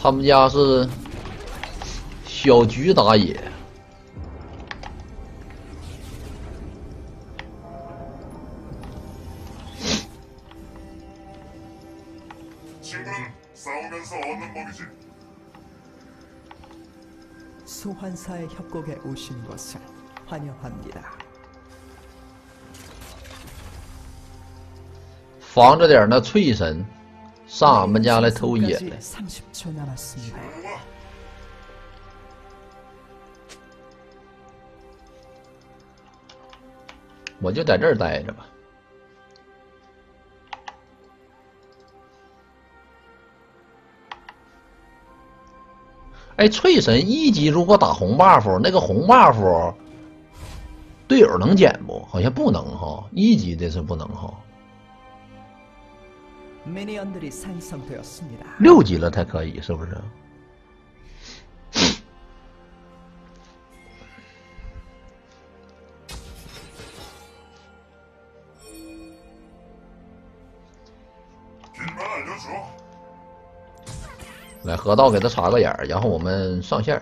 他们家是小菊打野。소환사의협곡에오신것을환영합니다防着点那翠神 上俺们家来偷野了。我就在这儿待着吧。哎，翠神一级如果打红 buff，那个红 buff 队友能捡不？好像不能哈，一级的是不能哈。六级了才可以，是不是？来河道给他插个眼儿，然后我们上线。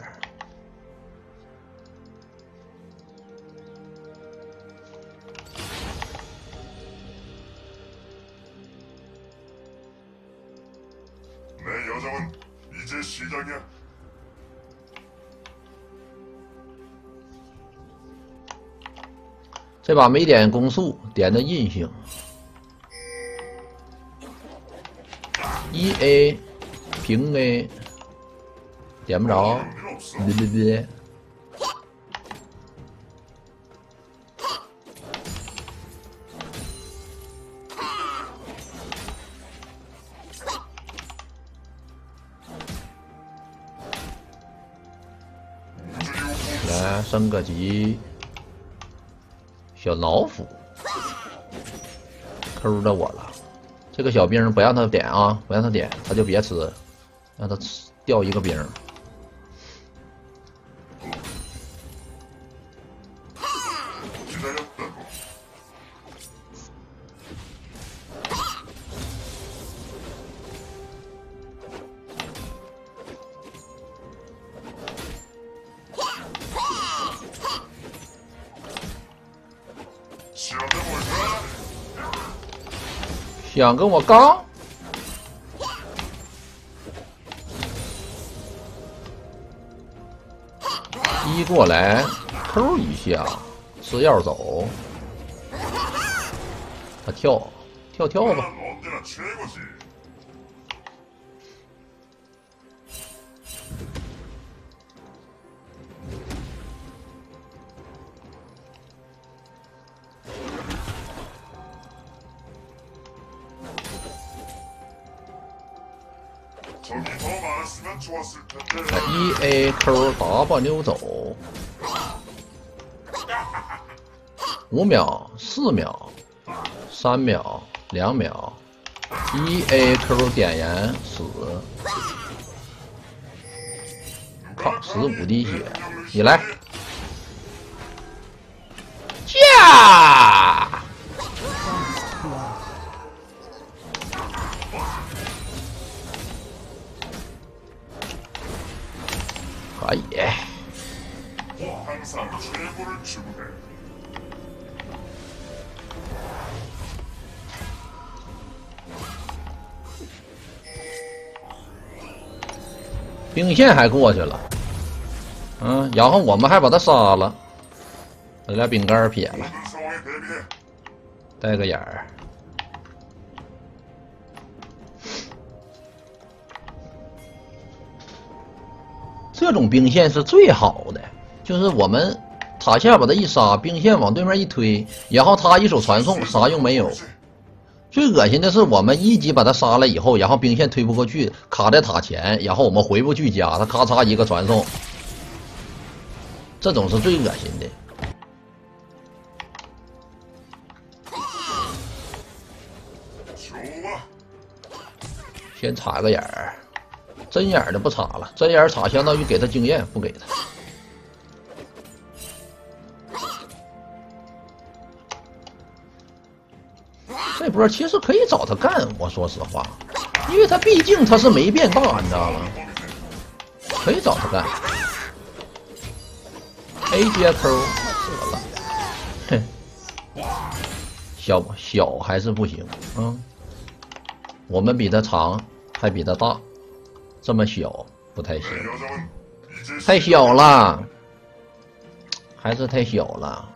这把没点攻速，点的韧性。一 A。平 A，点不着，别别别！升个级，小老虎 抠着我了。这个小兵不让他点啊，不让他点，他就别吃。让他吃掉一个兵。想跟我刚？一过来，扣一下，吃药走，他跳，跳跳吧。一 A Q W 走，五秒、四秒、三秒、两秒，一 A Q 点燃死，靠，十五滴血，你来，驾！兵线还过去了，嗯，然后我们还把他杀了，把俩饼干撇了，带个眼儿。这种兵线是最好的，就是我们塔下把他一杀，兵线往对面一推，然后他一手传送，啥用没有。最恶心的是我们一级把他杀了以后，然后兵线推不过去，卡在塔前，然后我们回不去家，他咔嚓一个传送，这种是最恶心的。先插个眼儿。针眼的不插了，针眼插相当于给他经验，不给他。波其实可以找他干，我说实话，因为他毕竟他是没变大，你知道吗？可以找他干。A 接 Q 死了，哼，小小还是不行，嗯，我们比他长，还比他大，这么小不太行，太小了，还是太小了。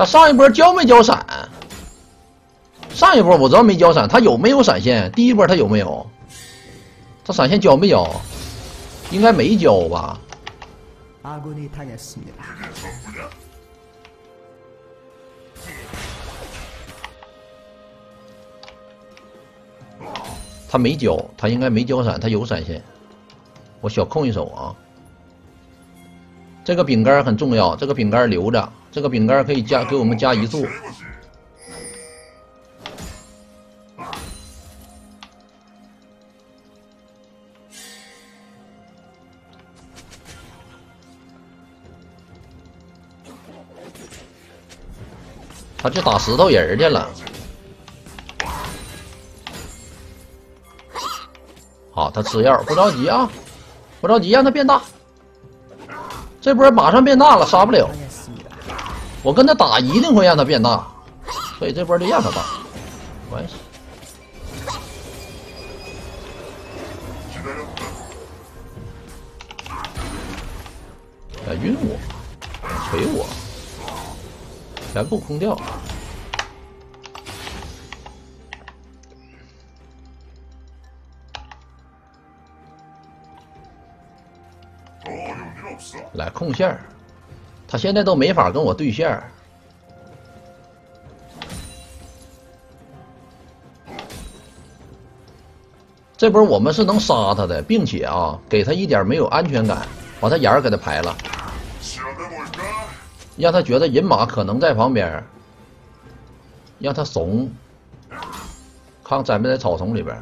他上一波交没交闪？上一波我知道没交闪，他有没有闪现？第一波他有没有？他闪现交没交？应该没交吧？他没交，他应该没交闪，他有闪现。我小控一手啊！这个饼干很重要，这个饼干留着。这个饼干可以加给我们加移速。他去打石头人去了。好，他吃药，不着急啊，不着急，让他变大。这波马上变大了，杀不了。我跟他打一定会让他变大，所以这波就让他打，没关系。来晕我，锤我，全部空掉。来控线儿。他现在都没法跟我对线这波我们是能杀他的，并且啊，给他一点没有安全感，把他眼儿给他排了，让他觉得人马可能在旁边，让他怂，看在没在草丛里边。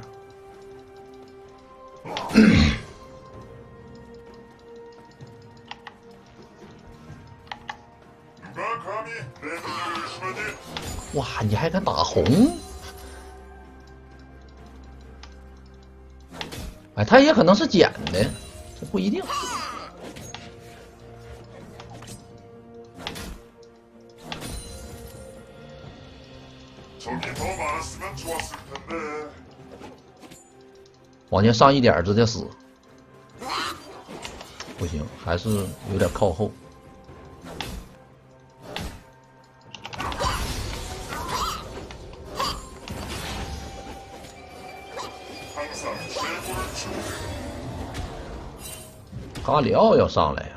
哇，你还敢打红？哎，他也可能是捡的，这不一定。往前上一点，直接死。不行，还是有点靠后。卡里奥要上来呀！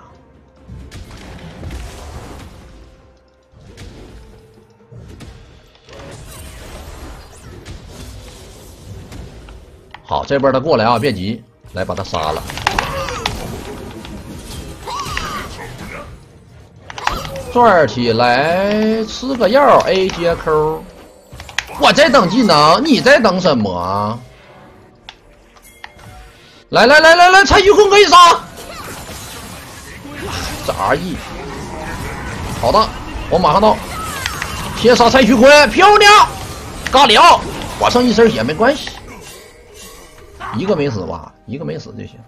好，这边他过来啊，别急，来把他杀了。转起来，吃个药，A 接 Q。我在等技能，你在等什么？来来来来来，蔡徐坤可以杀。这 RE 好的，我马上到，先杀蔡徐坤，漂亮！尬聊，我剩一身血没关系，一个没死吧，一个没死就行。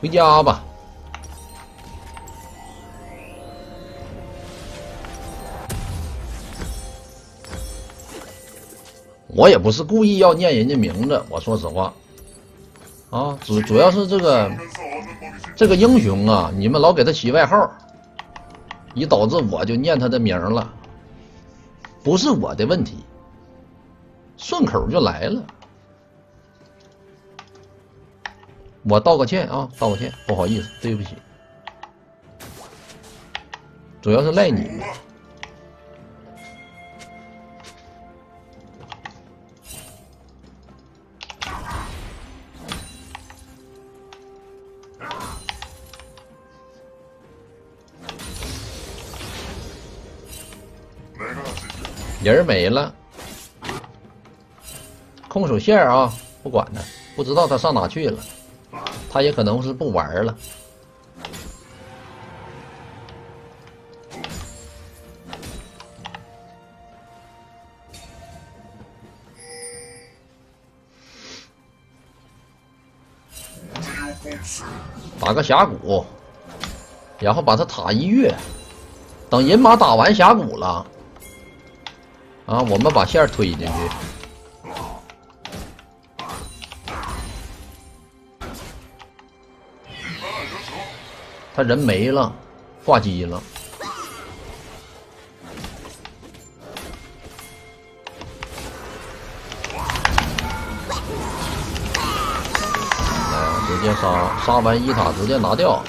回家吧。我也不是故意要念人家名字，我说实话，啊，主主要是这个这个英雄啊，你们老给他起外号，以导致我就念他的名了，不是我的问题，顺口就来了，我道个歉啊，道个歉，不好意思，对不起，主要是赖你们。人没了，空手线啊，不管他，不知道他上哪去了，他也可能是不玩了。打个峡谷，然后把他塔一跃，等人马打完峡谷了，啊，我们把线推进去。他人没了，挂机了。直接杀，杀完一塔直接拿掉。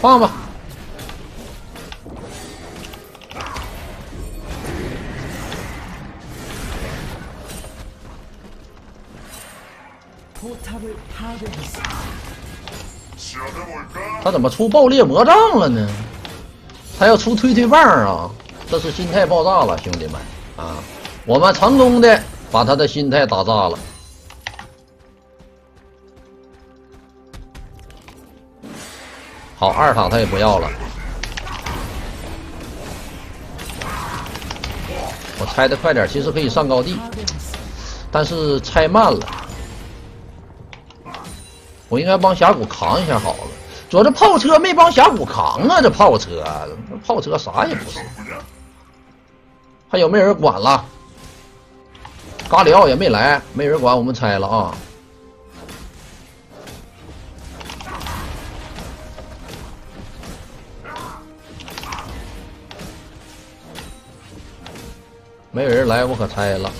放吧。他怎么出爆裂魔杖了呢？他要出推推棒啊！这是心态爆炸了，兄弟们啊！我们成功的把他的心态打炸了。好，二塔他也不要了。我拆的快点，其实可以上高地，但是拆慢了。我应该帮峡谷扛一下好了。主要这炮车没帮峡谷扛啊！这炮车，炮车啥也不是。还有没人管了？嘎里奥也没来，没人管，我们拆了啊！没有人来，我可拆了。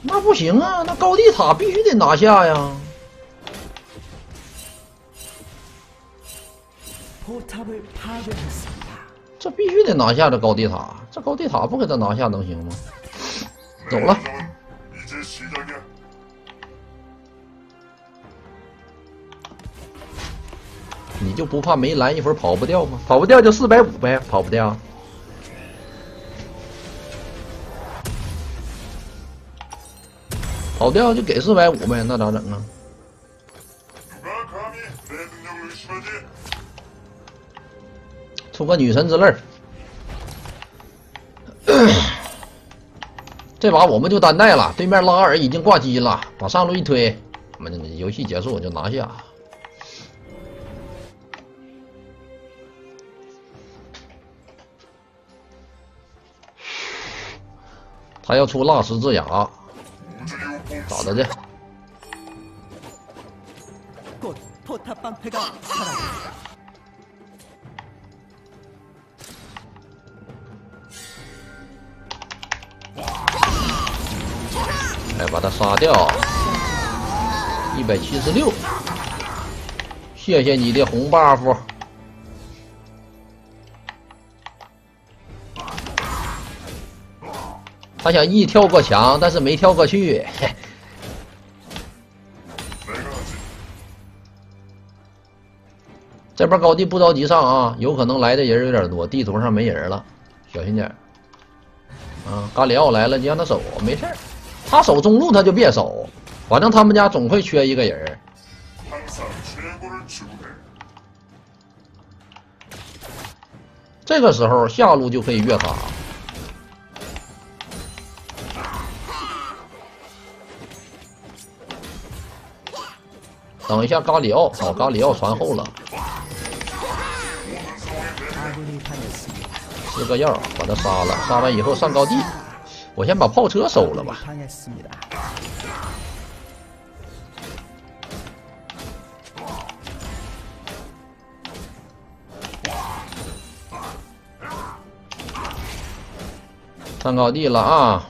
那不行啊，那高地塔必须得拿下呀！这必须得拿下这高地塔，这高地塔不给他拿下能行吗？走了。你就不怕没蓝一会儿跑不掉吗？跑不掉就四百五呗，跑不掉。跑掉就给四百五呗，那咋整啊？出个女神之泪 这把我们就单带了。对面拉尔已经挂机了，把上路一推，我们游戏结束我就拿下。他要出蜡石之牙，咋的的？来把他杀掉，一百七十六，谢谢你的红 buff。他想 E 跳过墙，但是没跳过去。这边高地不着急上啊，有可能来的人有点多，地图上没人了，小心点。啊，嘎里奥来了，你让他守，没事他守中路他就别守，反正他们家总会缺一个人这个时候下路就可以越塔。等一下，嘎里奥，好，嘎里奥传后了。四个药，把他杀了。杀完以后上高地，我先把炮车收了吧。上高地了啊！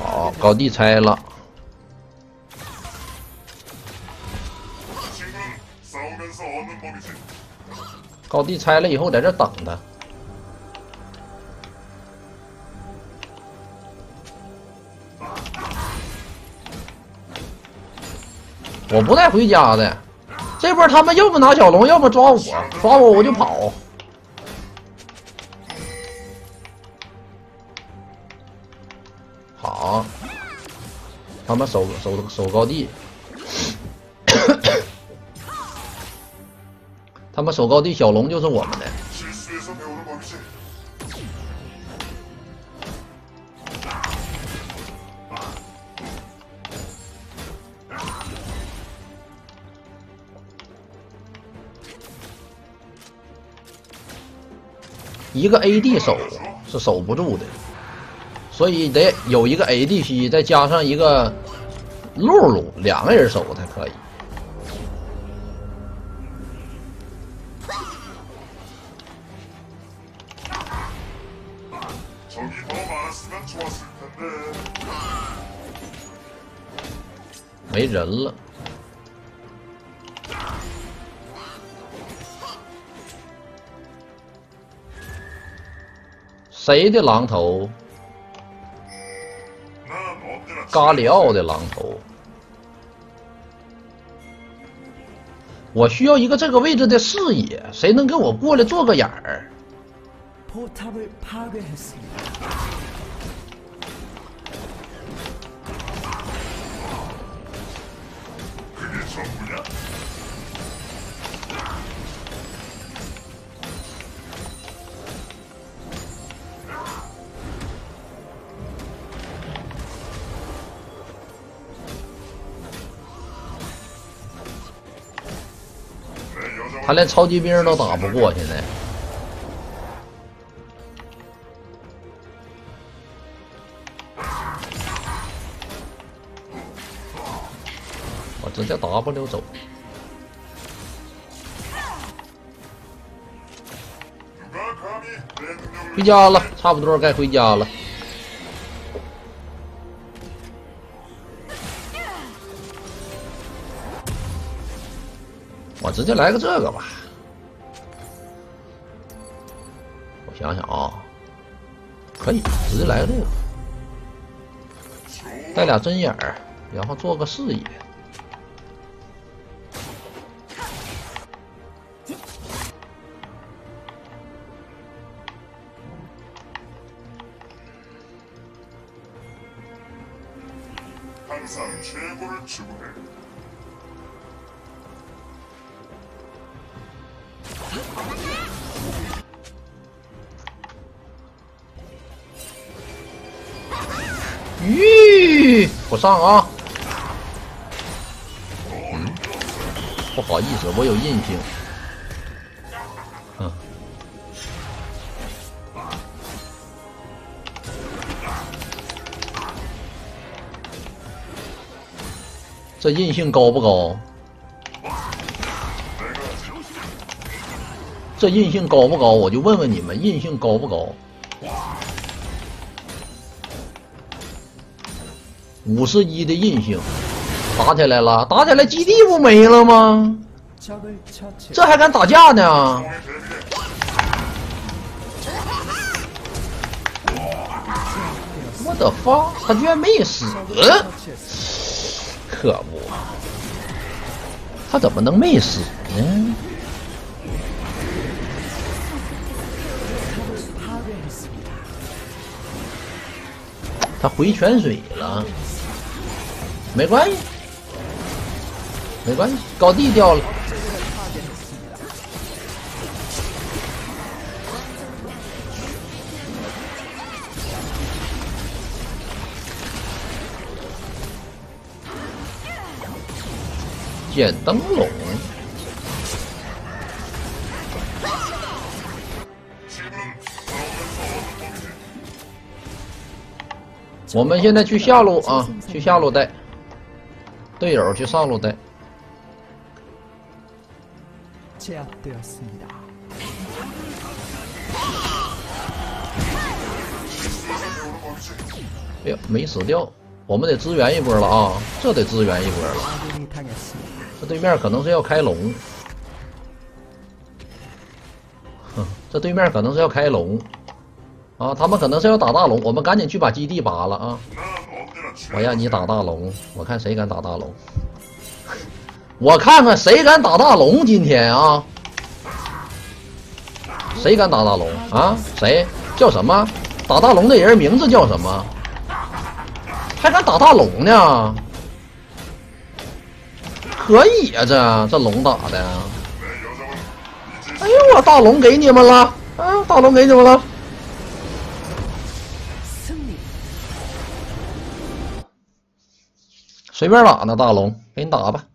好，高地拆了。高地拆了以后，在这等他。我不带回家的，这波他们要么拿小龙，要么抓我，抓我我就跑。他们守守守高地，他们守高地，小龙就是我们的。一个 AD 守是守不住的，所以得有一个 ADC，再加上一个露露，两个人守才可以。没人了。谁的狼头？咖里奥的狼头。我需要一个这个位置的视野，谁能给我过来做个眼儿？他连超级兵都打不过，现在我直接 W 走，回家了，差不多该回家了。再来个这个吧，我想想啊，可以直接来个这个，带俩针眼儿，然后做个视野。我，上啊！嗯，不好意思，我有印性。嗯，这印性高不高？这印性高不高？我就问问你们，印性高不高？五十一的印性，打起来了，打起来基地不没了吗？这还敢打架呢？我的发，他居然没死，可不，他怎么能没死呢？他回泉水了。没关系，没关系，高地掉了。捡灯笼。我们现在去下路啊，去下路带。队友去上路带。哎呀，没死掉，我们得支援一波了啊！这得支援一波了。这对面可能是要开龙。哼 这对面可能是要开龙啊，他们可能是要打大龙，我们赶紧去把基地拔了啊！我让你打大龙，我看谁敢打大龙，我看看谁敢打大龙，今天啊，谁敢打大龙啊？谁叫什么？打大龙的人名字叫什么？还敢打大龙呢？可以啊、这这龙打的。哎呦我大龙给你们了啊！大龙给你们了，随便打呢，大龙给你打吧。